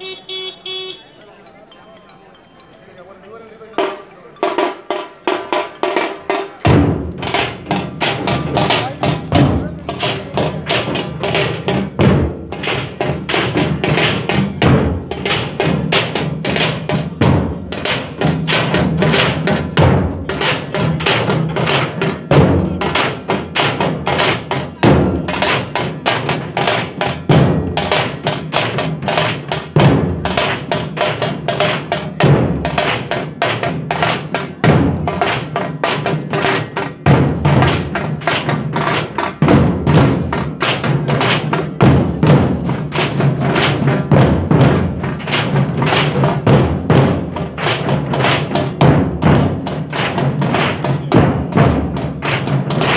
Beep.